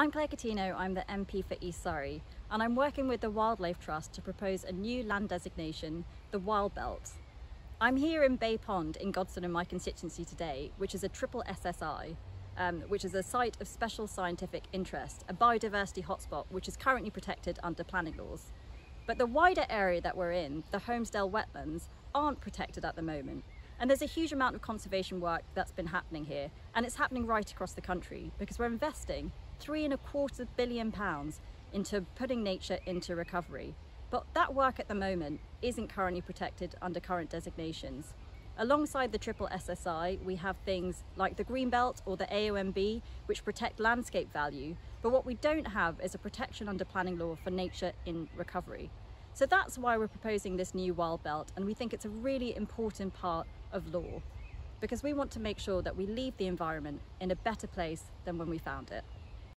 I'm Claire Coutinho, I'm the MP for East Surrey, and I'm working with the Wildlife Trust to propose a new land designation, the Wild Belt. I'm here in Bay Pond in Godstone in my constituency today, which is a triple SSI, um, which is a site of special scientific interest, a biodiversity hotspot which is currently protected under planning laws. But the wider area that we're in, the Holmesdale wetlands, aren't protected at the moment. And there's a huge amount of conservation work that's been happening here, and it's happening right across the country because we're investing three and a quarter billion pounds into putting nature into recovery. But that work at the moment isn't currently protected under current designations. Alongside the triple SSI, we have things like the Green Belt or the AONB, which protect landscape value, but what we don't have is a protection under planning law for nature in recovery. So that's why we're proposing this new wild belt, and we think it's a really important part of law, because we want to make sure that we leave the environment in a better place than when we found it.